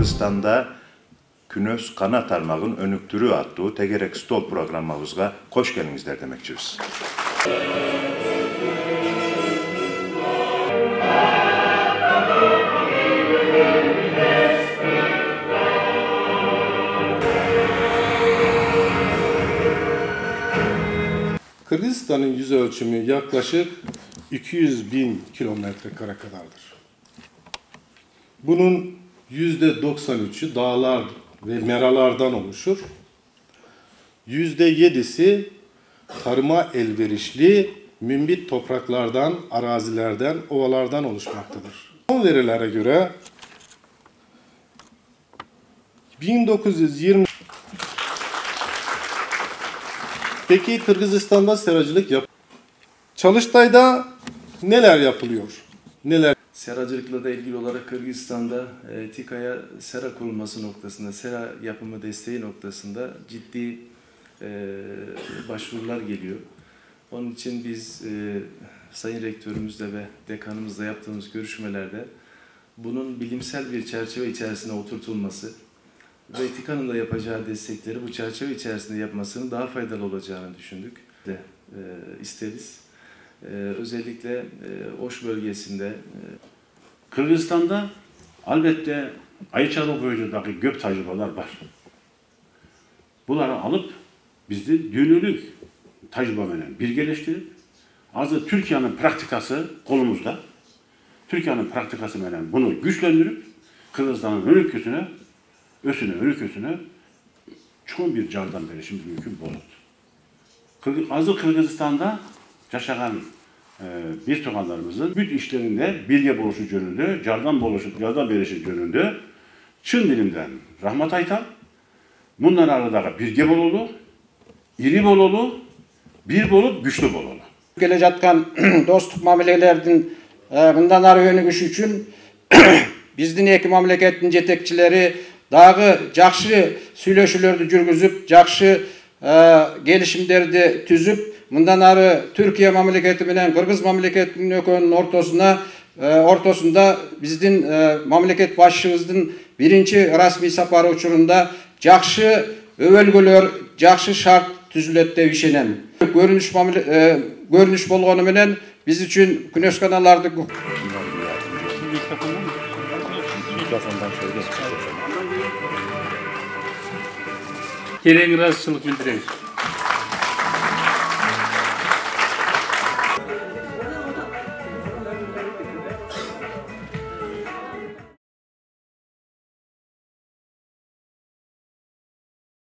Kırgızstanda Künöz Kana Tarmağın Önüktürü attığı Tegerek Stol programımızga hoş geldinizler demekçiyiz. Kırgızistan'ın yüz ölçümü yaklaşık 200 bin kilometre kare kadardır. Bunun 93'ü dağlar ve meralardan oluşur. Yüzde yedisi tarıma elverişli mümbit topraklardan, arazilerden, ovalardan oluşmaktadır. Son verilere göre 1920 Peki Kırgızistan'da seracılık yap. Çalıştay'da neler yapılıyor? Neler? Seracılıkla da ilgili olarak Kırgızistan'da e, TİKA'ya sera kurulması noktasında, sera yapımı desteği noktasında ciddi e, başvurular geliyor. Onun için biz e, Sayın Rektörümüzle ve dekanımızla yaptığımız görüşmelerde bunun bilimsel bir çerçeve içerisine oturtulması ve TİKA'nın da yapacağı destekleri bu çerçeve içerisinde yapmasının daha faydalı olacağını düşündük de e, isteriz. E, özellikle e, Oş bölgesinde e, Kırgızistan'da elbette Ayçalı boyuncudaki gök tecrübeler var. Bunları alıp bizde dünürlük tecrübeyle birleştirip azı Türkiye'nin praktikası kolumuzda. Türkiye'nin praktikası ile bunu güçlendirip Kırgızistan'ın ülküsüne, ösüne, ülküsüne çoğun bir cardan verişim mümkün oldu. Kırgı- Azı Kırgızistan'da yaşayan e, bir tokanlarımızın büt işlerinde bilge buluşu cönündü, cardan buluşu, cardan verişi cönündü. Çın dilinden rahmet aytan, bunlar arada birge bololu, iri bololu, bir bolup güçlü bololu. Gele жатқан достық мамилелердің ә, мындан ары өнігіші үшін біздің екі мемлекеттің жетекшілері дағы жақсы сөйлесулерді жүргізіп жақсы ә, келісімдерді түзіп мындан ары түркия мемлекеті менен қырғыз мемлекетінің екеуінің ортасына ә, ортасында біздің ә, мемлекет басшымыздың бірінші расми сапары учурунда жақсы өбөлгөлөр жақсы шарт түзүлөт деп ишенем көрүнүш мамиле- э, көрүнүш болгону менен биз үчүн күнөш каналарды терең ыраазычылык билдиребиз